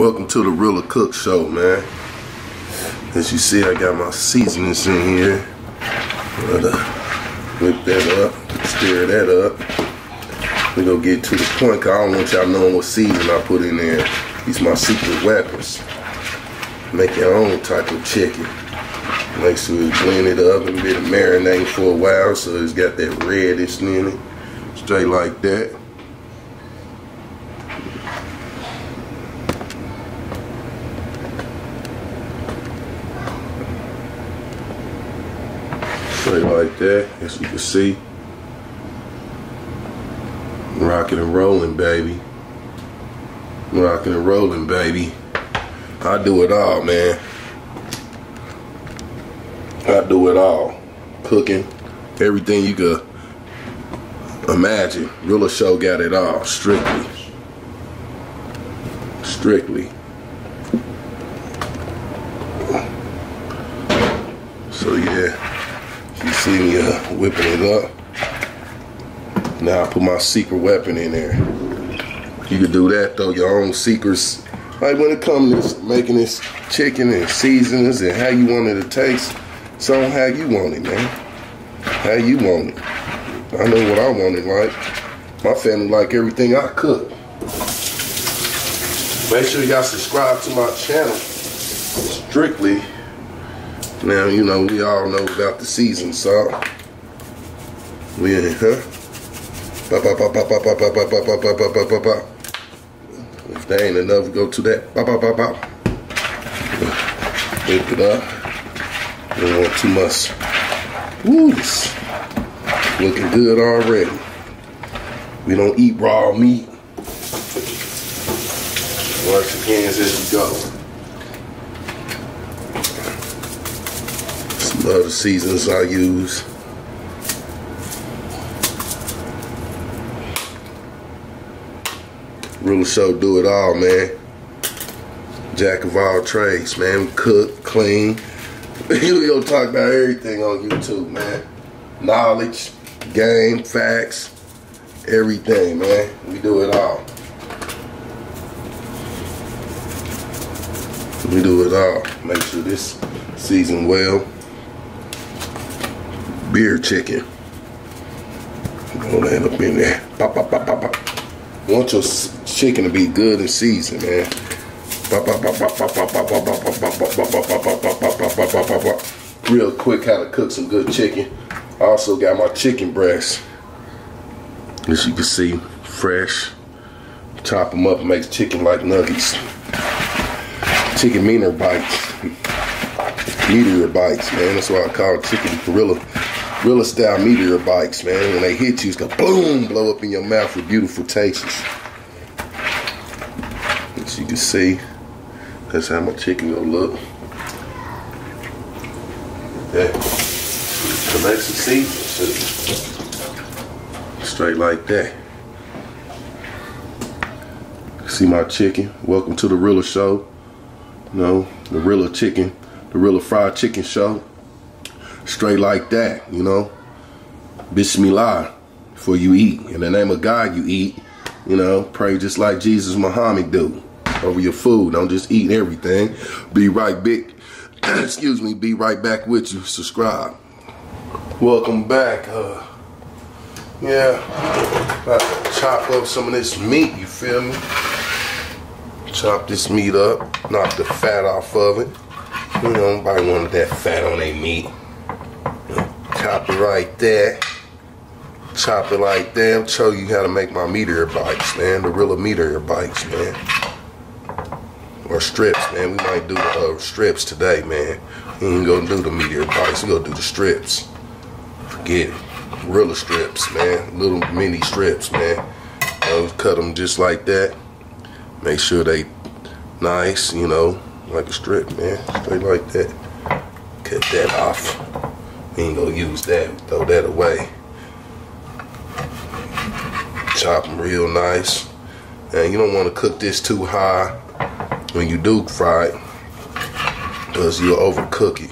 Welcome to the Realla Cook Show, man. As you see, I got my seasonings in here. Gotta whip that up, stir that up. We gonna get to the point, cause I don't want y'all knowing what season I put in there. These my secret weapons. Make your own type of chicken. Make sure you blend it up and bit of marinate for a while so it's got that reddish in it. Straight like that. Like that, as you can see. Rocking and rolling, baby. Rocking and rolling, baby. I do it all, man. I do it all. Cooking, everything you could imagine. Realla Show got it all, strictly. Strictly. So yeah, you see me uh, whipping it up. Now I put my secret weapon in there. You could do that though, your own secrets. Like when it comes to making this chicken and seasonings and how you want it to taste, it's on how you want it, man. How you want it. I know what I want it like. My family like everything I cook. Make sure y'all subscribe to my channel. Strictly. Now, you know, we all know about the season salt. We in, huh? Ba, ba, ba, ba, ba, ba, ba, ba, ba, ba, ba, ba. If there ain't enough, go to that. Ba, ba, ba, ba. Whip it up. Don't want too much. Woo, this looking good already. We don't eat raw meat. Wash your hands as you go. Some other seasons I use. Realla Show do it all, man. Jack of all trades, man. Cook, clean. we gonna talk about everything on YouTube, man. Knowledge, game, facts, everything, man. We do it all. We do it all. Make sure this seasoned well. Beer chicken. Gonna end up in there. Pop, pop, pop, pop, pop. Want your chicken to be good and seasoned, man. Real quick, how to cook some good chicken. I also got my chicken breasts. As you can see, fresh. Chop them up, makes chicken like nuggets. Chicken meaner bites. Meteor bites, man. That's why I call it chicken gorilla. Gorilla style meteor bites, man. When they hit you, it's gonna boom, blow up in your mouth with beautiful tastes. You can see, that's how my chicken gonna look. Yeah. Collect some seasons. Straight like that. See my chicken. Welcome to the Realla Show. You know, the Realla Chicken, the Realla Fried Chicken Show. Straight like that, you know. Bismillah for you eat. In the name of God you eat. You know, pray just like Jesus Muhammad do over your food. Don't just eat everything. Be right big. Excuse me. Be right back with you. Subscribe. Welcome back. Uh, yeah, about to chop up some of this meat. You feel me? Chop this meat up. Knock the fat off of it. You know, nobody wanted that fat on their meat. Chop it right there. Chop it like that. I'll show you how to make my meteor bikes man. The real meteor bikes man or strips, man. We might do uh, strips today, man. We ain't gonna do the meteor bites. We gonna do the strips. Forget it. Realla strips, man. Little mini strips, man. Cut them just like that. Make sure they nice, you know, like a strip, man. Straight like that. Cut that off. We ain't gonna use that. Throw that away. Chop them real nice. And you don't want to cook this too high when you do fry it, because you'll overcook it.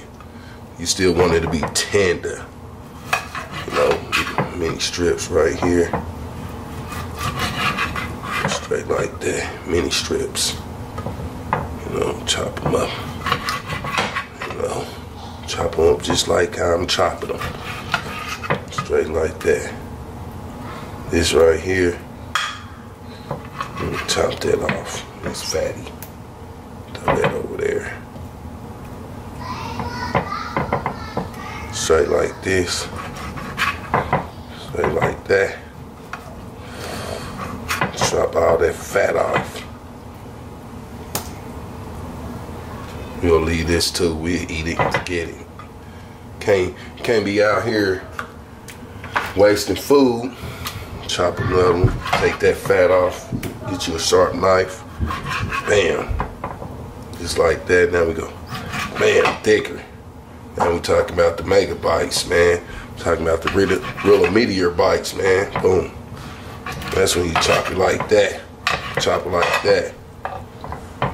You still want it to be tender. You know, mini strips right here. Straight like that, mini strips. You know, chop them up. You know, chop them up just like I'm chopping them. Straight like that. This right here, chop that off. It's fatty. Throw that over there. Straight like this. Straight like that. Chop all that fat off. We'll leave this too. We'll eat it get it. Can't can't be out here wasting food. Chop another one. Take that fat off. Get you a sharp knife. Bam. Just like that. Now we go. Bam. Thicker. Now we talking about the mega bites, man. Talking about the real, real meteor bites, man. Boom. That's when you chop it like that. Chop it like that.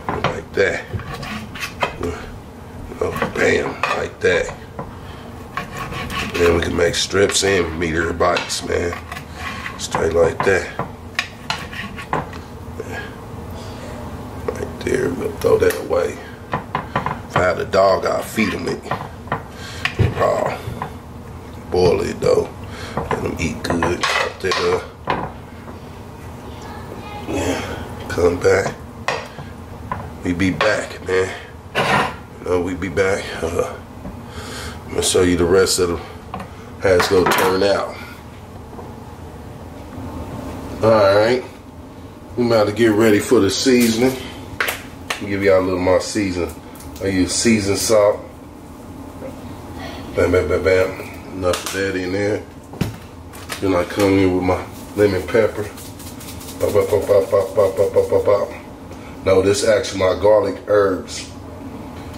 Like that. Oh, bam, like that. Then we can make strips and meteor bites, man. Straight like that. Right there, we'll throw that away. If I had a dog, I'd feed him it. Boil it though. Let them eat good. Yeah. Come back. We be back, man. You know, we be back. Uh, I'm gonna show you the rest of the how it's gonna turn out. Alright. We about to get ready for the seasoning. Give y'all a little more season. I use seasoned salt. Bam, bam, bam, bam. Enough of that in there. Then I come in with my lemon pepper. Bop, bop, bop, bop, bop, bop, bop, bop, bop. No, this actually my garlic herbs.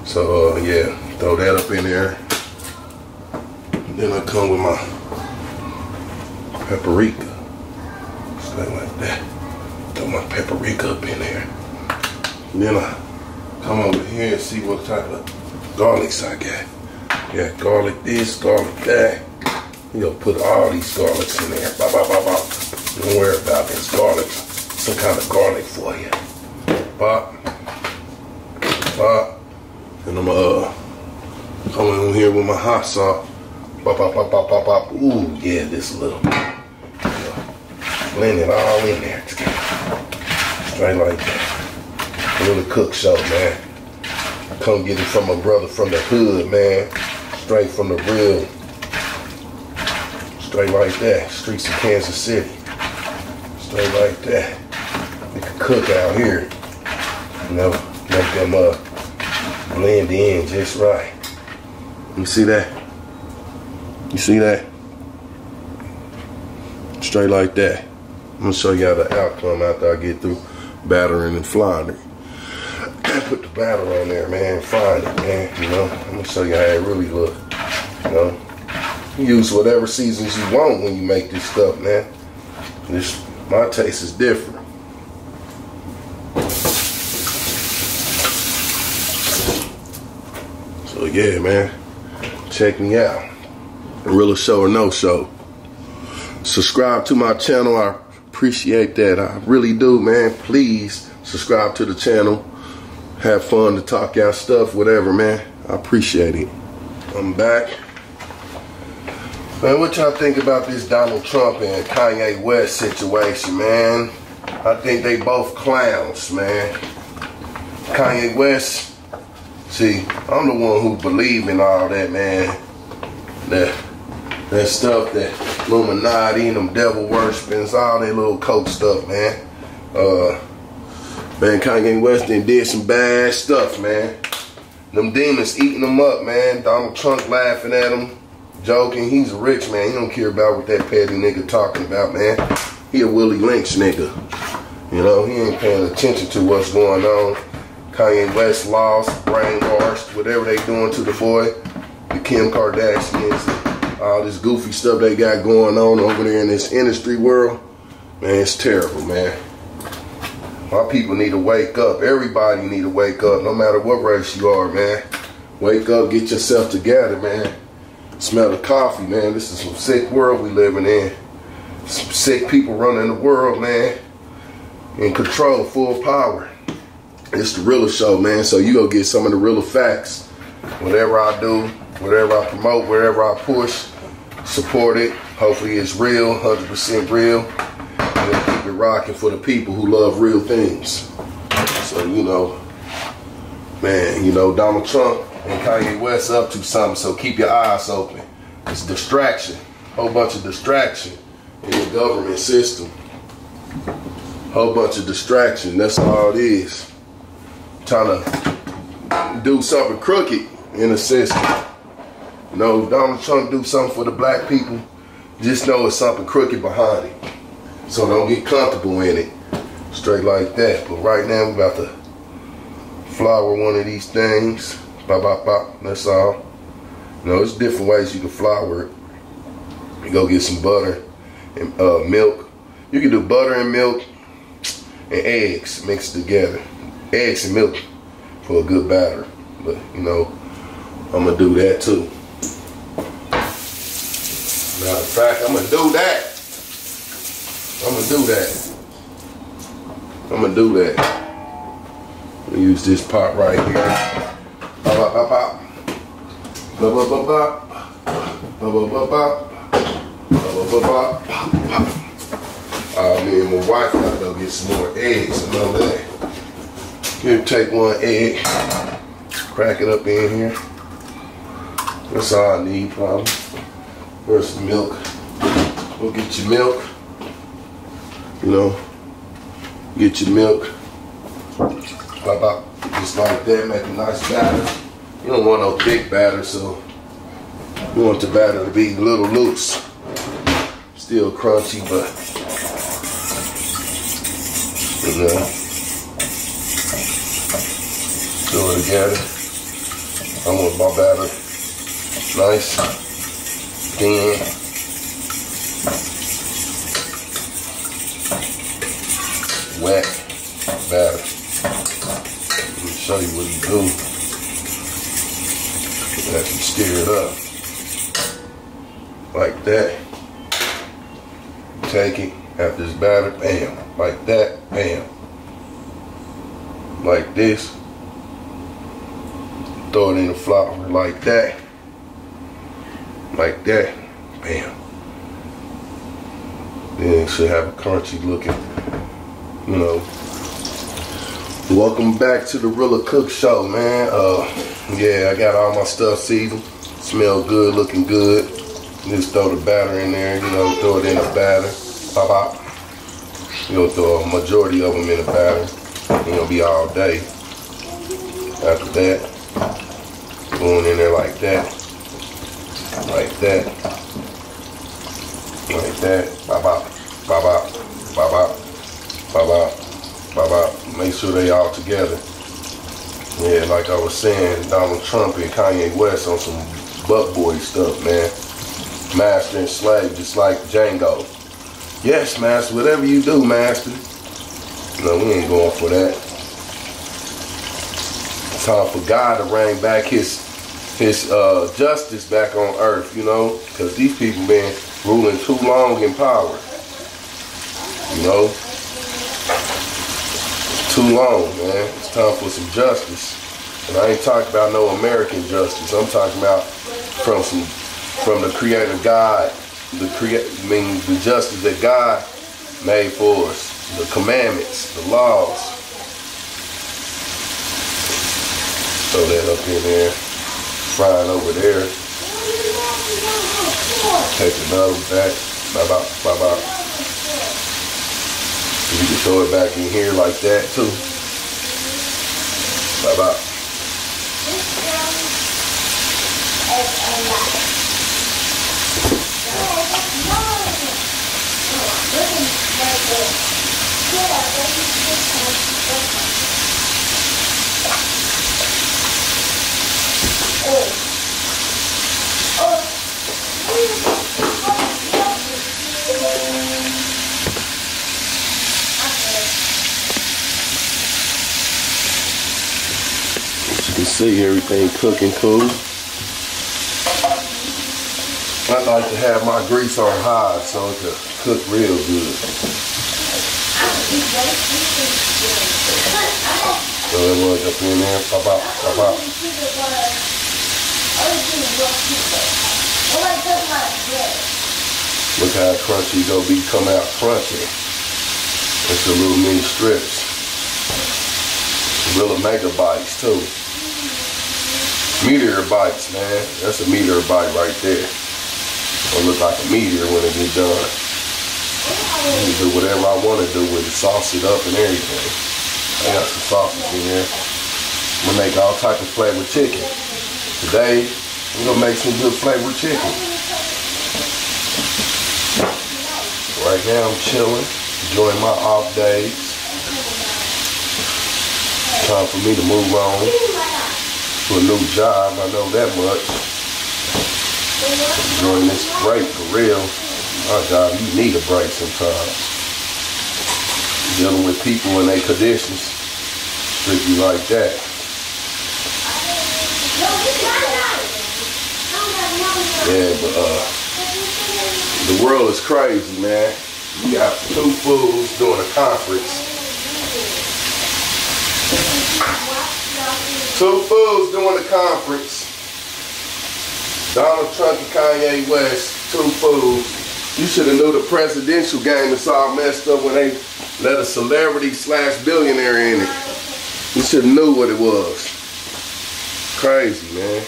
So uh, yeah, throw that up in there. Then I come with my paprika. Something like that. Throw my paprika up in there. And then I come over here and see what type of garlics I got. Got garlic this, garlic that. You gonna put all these garlics in there. Bop, bop, bop, bop. Don't worry about this garlic. Some kind of garlic for you. Bop. Bop. And I'm uh coming in here with my hot sauce. Bop, bop, bop, bop, bop, bop. Ooh, yeah, this little. Blend it all in there together. Straight like that. A little cook show, man. Come get it from my brother from the hood, man. Straight from the real. Straight like that. Streets of Kansas City. Straight like that. We can cook out here. You know, make them uh blend in just right. You see that? You see that? Straight like that. I'm gonna show y'all the outcome after I get through battering and flying it. Batter on there, man. Frying it, man. You know, I'm gonna show you how it really look. You know, use whatever seasons you want when you make this stuff, man. This my taste is different. So yeah, man. Check me out. Real show or no show. Subscribe to my channel. I appreciate that. I really do, man. Please subscribe to the channel. Have fun to talk y'all stuff, whatever, man. I appreciate it. I'm back. Man, what y'all think about this Donald Trump and Kanye West situation, man? I think they both clowns, man. Kanye West, see, I'm the one who believe in all that, man. That that stuff, that Illuminati and them devil worshipings, all that little coke stuff, man. Uh, man, Kanye West did some bad stuff, man. Them demons eating them up, man. Donald Trump laughing at him, joking. He's rich man. He don't care about what that petty nigga talking about, man. He a Willie Lynch nigga. You know, he ain't paying attention to what's going on. Kanye West lost, brainwashed, whatever they doing to the boy. The Kim Kardashians, all this goofy stuff they got going on over there in this industry world. Man, it's terrible, man. My people need to wake up. Everybody need to wake up, no matter what race you are, man. Wake up, get yourself together, man. Smell the coffee, man. This is some sick world we living in. Some sick people running the world, man. In control, full power. It's the realer show, man. So you go get some of the realer facts. Whatever I do, whatever I promote, wherever I push, support it. Hopefully it's real, 100% real. Rocking for the people who love real things. So, you know, man, you know, Donald Trump and Kanye West up to something, so keep your eyes open. It's distraction, whole bunch of distraction in the government system. Whole bunch of distraction, that's all it is. Trying to do something crooked in the system. You know, Donald Trump do something for the black people, just know it's something crooked behind it. So don't get comfortable in it. Straight like that. But right now, we're about to flour one of these things. Bop, bop, bop. That's all. You know, there's different ways you can flour it. You go get some butter and uh, milk. You can do butter and milk and eggs mixed together. Eggs and milk for a good batter. But, you know, I'm going to do that too. Matter of fact, I'm going to do that. I'm going to do that. I'm going to do that. use this pot right here. Bop, bop, bop, bop. Bop, bop, bop, bop. Bop, bop, bop, bop. Bop, bop, bop. Uh, me and my wife gotta go get some more eggs. Know that. Here, take one egg, crack it up in here. That's all I need, probably. Where's the milk? Go get your milk. You know, get your milk. Just like that, make a nice batter. You don't want no thick batter, so you want the batter to be a little loose. Still crunchy, but you know, throw it together. I want my batter nice, thin. Wet batter. Let me show you what you do after you stir it up. Like that. Take it after it's battered, bam. Like that, bam. Like this. Throw it in the flour like that. Like that, bam. Then it should have a crunchy looking, you know, Welcome back to the Realla Cook Show, man. Uh, yeah, I got all my stuff seasoned. Smell good, looking good. Just throw the batter in there, you know, throw it in the batter. Pop out. You'll throw a majority of them in the batter. It'll be all day. After that, going in there like that. Like that. Like that. Pop out. Pop out. Pop out. Pop out. Pop out make sure they all together. Yeah, like I was saying, Donald Trump and Kanye West on some buck boy stuff, man. Master and slave, just like Django. Yes, master, whatever you do, master. No, we ain't going for that. Time for God to bring back his his uh, justice back on earth, you know, because these people been ruling too long in power. You know, too long, man. It's time for some justice. And I ain't talking about no American justice. I'm talking about from some from the creator God, the create I mean the justice that God made for us. The commandments, the laws. Throw that up in there. Frying over there. Take another back. Bye bye bye bye. You can throw it back in here like that too. Bye bye. See everything cooking cool. I like to have my grease on high so it can cook real good. So it was up in there, pop out, pop. Look how crunchy go be come out crunchy. It's a little mini strips. Little mega bites too. Meteor bites, man. That's a meteor bite right there. It'll look like a meteor when it get done. I can do whatever I want to do with it, sauce it up and everything. I got some sausage in here. I'm gonna make all type of flavored chicken. Today, I'm gonna make some good flavored chicken. Right now, I'm chilling, enjoying my off days. Time for me to move on to a new job, I know that much. During this break for real. My job, you need a break sometimes. Dealing with people in their conditions, strictly like that. Yeah, but uh, the world is crazy, man. You got two fools doing a conference Two fools doing a conference. Donald Trump and Kanye West, two fools. You should have knew the presidential game is all messed up when they let a celebrity slash billionaire in it. You should have knew what it was. Crazy, man.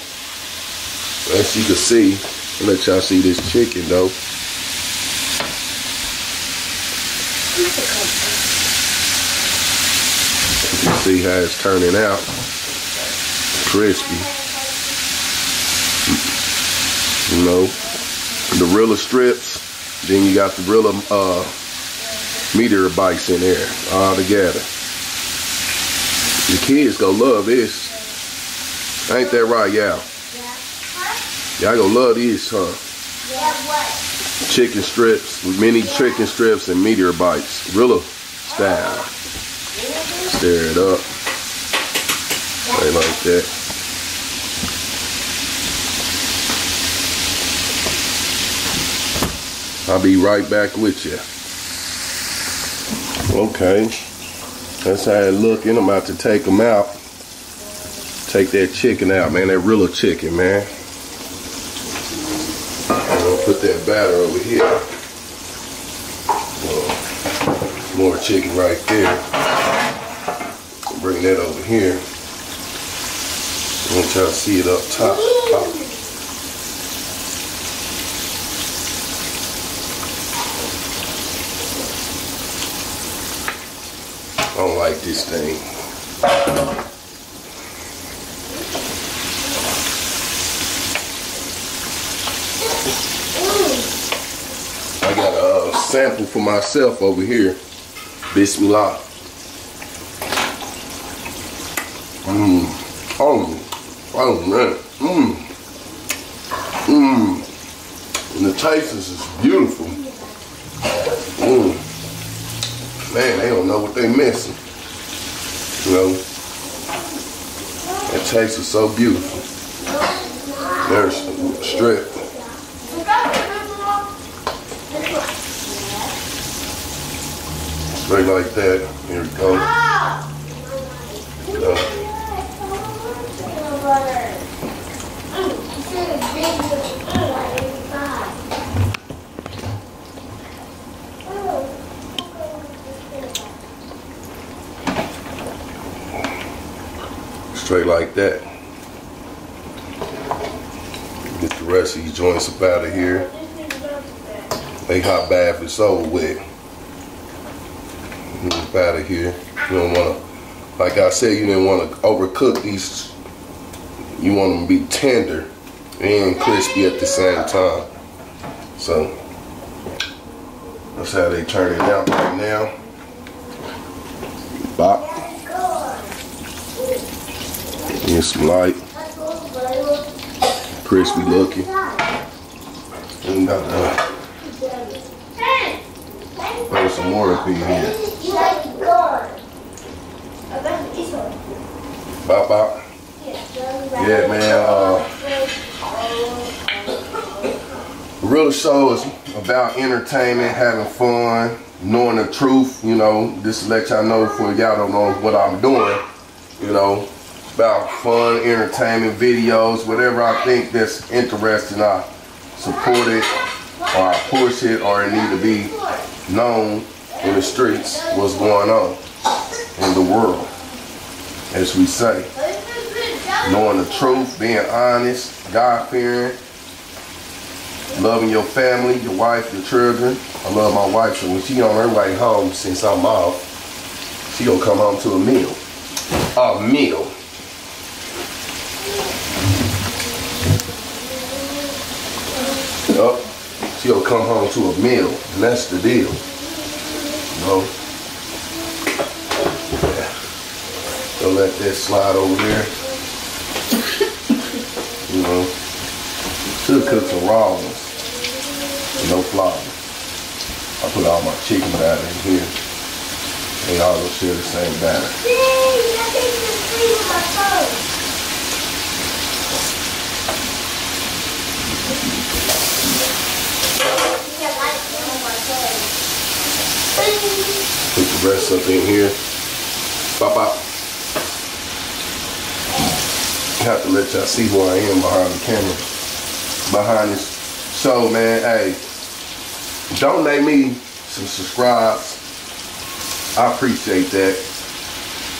As you can see, I'll let y'all see this chicken though. You see how it's turning out crispy. You know, the Realla strips. Then you got the Realla uh, meteor bites in there all together. The kids gonna love this. Ain't that right, y'all? Y'all gonna love these, huh? Chicken strips, mini chicken strips and meteor bites. Realla style. Stir it up. Right like that. I'll be right back with you. Okay, that's how it looking. I'm about to take them out. Take that chicken out, man. That Realla chicken, man. I'm gonna put that batter over here. Uh, more chicken right there. Bring that over here. I want y'all to see it up top. top. I don't like this thing. I got a uh, sample for myself over here. Bismillah. Mmm. Oh, oh man. Mmm. Mmm. And the taste is beautiful. Mmm man, they don't know what they missing. You know, that taste is so beautiful. There's strip. Straight like that. Here go. Straight like that. Get the rest of these joints up out of here. They hot bath is over with. Up out of here. You don't want to, like I said, you didn't want to overcook these. You want them to be tender and crispy at the same time. So that's how they turn it out right now. Bop. Some light. Crispy looking. And got to throw some more up in here. Bop bop. Yeah, man. Uh, Realla show is about entertainment, having fun, knowing the truth. You know, just to let y'all know for y'all don't know what I'm doing. you know, about fun, entertainment videos, whatever I think that's interesting, I support it or I push it or it need to be known in the streets what's going on in the world, as we say. Knowing the truth, being honest, God-fearing, loving your family, your wife, your children. I love my wife, so when she on her way home, since I'm off, she gonna come home to a meal. A meal. Yup. She'll come home to a meal, and that's the deal. Know? Yeah. Don't let that slide over there. you know? Should cook some raw ones. No flour. I put all my chicken batter in here. They all share the same batter. Put the rest up in here. Bop bop. Have to let y'all see who I am behind the camera. Behind this show, man. Hey, donate me some subscribes. I appreciate that.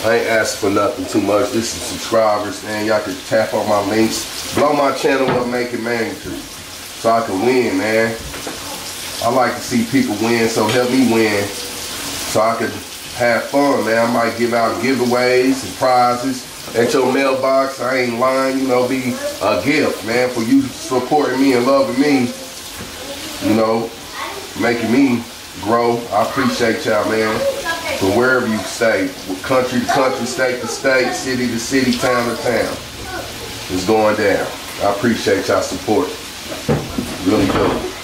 I ain't asking for nothing too much. This is subscribers, man. Y'all can tap on my links. Blow my channel up, make it magnitude. So I can win, man. I like to see people win, so help me win. So I can have fun, man. I might give out giveaways and prizes at your mailbox. I ain't lying, you know, be a gift, man, for you supporting me and loving me. You know, making me grow. I appreciate y'all, man. From wherever you stay, country to country, state to state, city to city, town to town. It's going down. I appreciate y'all support. Really do.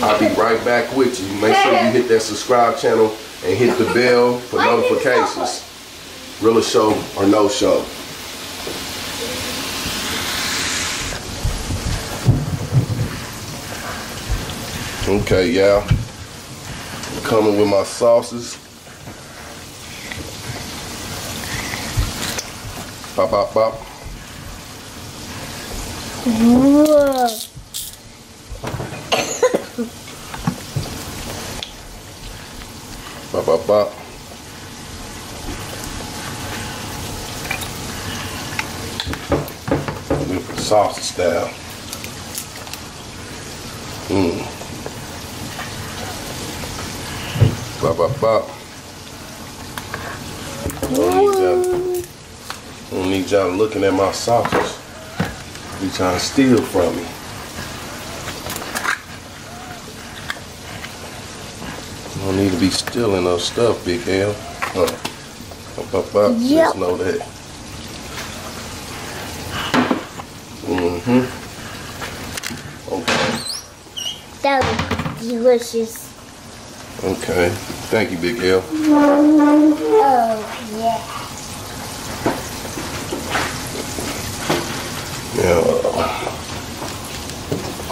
I'll be right back with you. Make sure you hit that subscribe channel and hit the bell for notifications. Real show or no show. Okay, y'all. Coming with my sauces. Pop, pop, pop. Whoa. Bop, bop, bop. Sausage down. Mmm. Bop, bop, bop. Y'all, don't need y'all looking at my sausage. You trying to steal from me. Need to be stealing no stuff, Big L. Huh. Up, up, up. Yep. Just know that. Mm-hmm. Okay. That was delicious. Okay. Thank you, Big L. Oh, yeah. Yeah.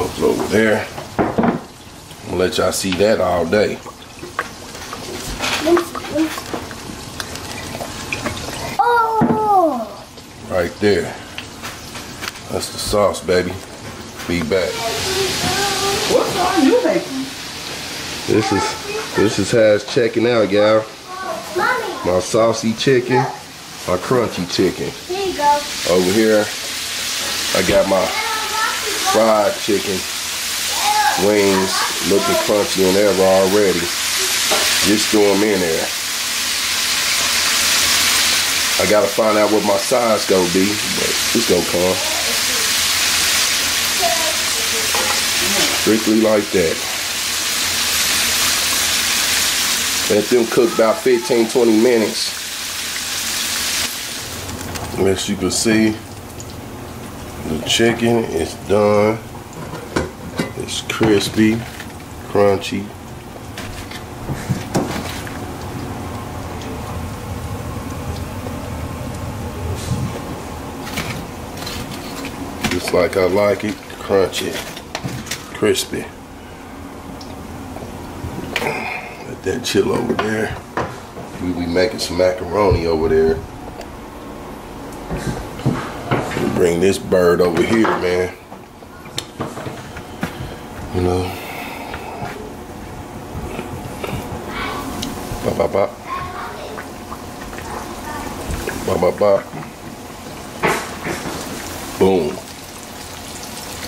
Up over there. I'm gonna let y'all see that all day. Oh! Right there. That's the sauce, baby. Be back. What song you making? This is this is how it's checking out, y'all. My saucy chicken, my crunchy chicken. here you go. Over here, I got my fried chicken wings looking crunchy and ever already. Just throw them in there. I gotta find out what my size gonna be, but it's gonna come. Strictly like that. Let them cook about 15, 20 minutes. As you can see, the chicken is done. It's crispy, crunchy. Just like I like it, crunchy, crispy. Let that chill over there. We be making some macaroni over there. Bring this bird over here, man. You know. Bop, bop, bop. Bop, bop, bop. Boom.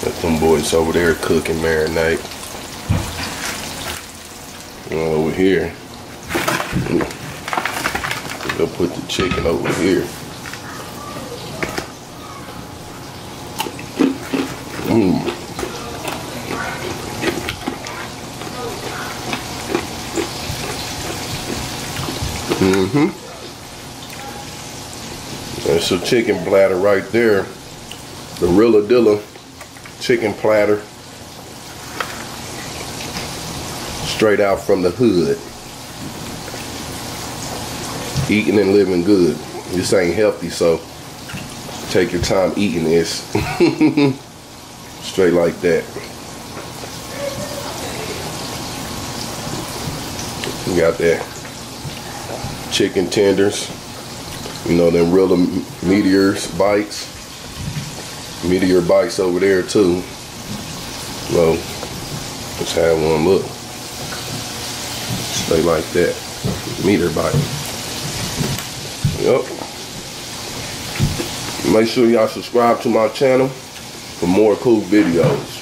Let them boys over there cooking marinate. over here. We'll put the chicken over here. Mmm. Mm-hmm. That's a chicken platter right there. The Rilladilla chicken platter. Straight out from the hood. Eating and living good. This ain't healthy, so take your time eating this. Straight like that. We got that chicken tenders. You know, them real meteors bites. Meteor bikes over there too. Well, let's have one look. Stay like that. Meteor bike. Yep. Make sure y'all subscribe to my channel for more cool videos.